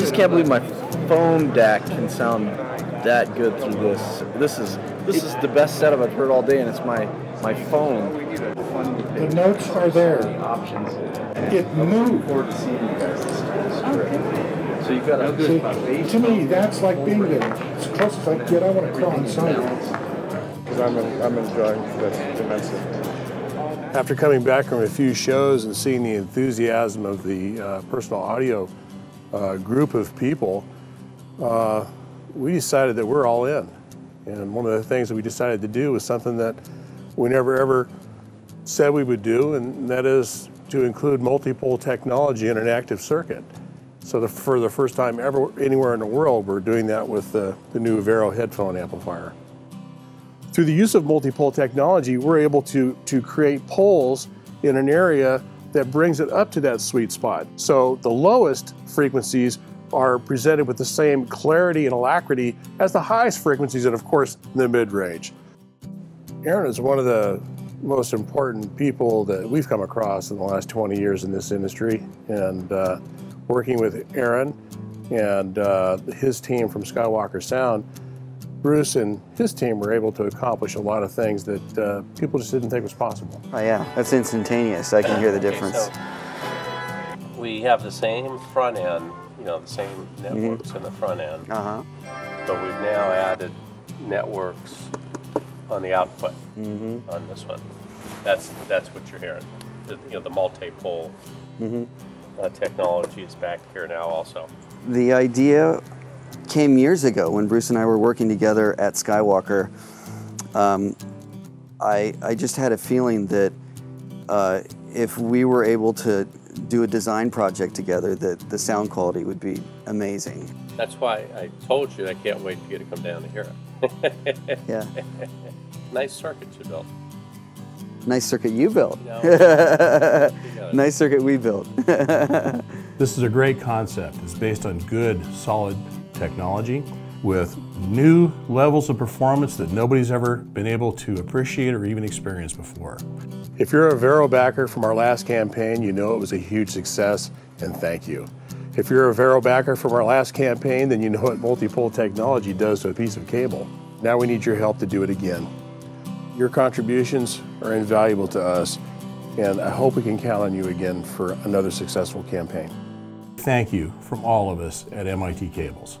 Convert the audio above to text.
just can't believe my phone DAC can sound that good through this. This is this is the best setup I've heard all day, and it's my my phone. The notes are there. Options. It moved. forward to seeing guys. This is So you've got a See, to me, that's like being there. As close as I can get, I want to crawl inside. because I'm, I'm enjoying this immensely. After coming back from a few shows and seeing the enthusiasm of the uh, personal audio uh, group of people, uh, we decided that we're all in. And one of the things that we decided to do was something that we never ever said we would do, and that is to include multi-pole technology in an active circuit. So the, for the first time ever anywhere in the world, we're doing that with the, the new Vero headphone amplifier. Through the use of multi-pole technology, we're able to, to create poles in an area that brings it up to that sweet spot. So the lowest frequencies are presented with the same clarity and alacrity as the highest frequencies and of course the mid-range. Aaron is one of the most important people that we've come across in the last 20 years in this industry and uh, working with Aaron and uh, his team from Skywalker Sound, Bruce and his team were able to accomplish a lot of things that uh, people just didn't think was possible. Oh yeah, that's instantaneous. I can hear the Okay, difference. so we have the same front end, you know, the same networks in the front end, Uh huh. but we've now added networks on the output on this one. That's that's what you're hearing. The, you know, the multi-pole uh, technology is back here now also. The idea came years ago when Bruce and I were working together at Skywalker. Um, I, I just had a feeling that uh, if we were able to do a design project together, that the sound quality would be amazing. That's why I told you I can't wait for you to come down to hear it. Yeah. nice circuit you built. Nice circuit you built. No. nice circuit we built. This is a great concept. It's based on good, solid technology with new levels of performance that nobody's ever been able to appreciate or even experience before. If you're a Vero backer from our last campaign, you know it was a huge success, and thank you. If you're a Vero backer from our last campaign, then you know what multi-pole technology does to a piece of cable. Now we need your help to do it again. Your contributions are invaluable to us, and I hope we can count on you again for another successful campaign. Thank you from all of us at MIT Cables.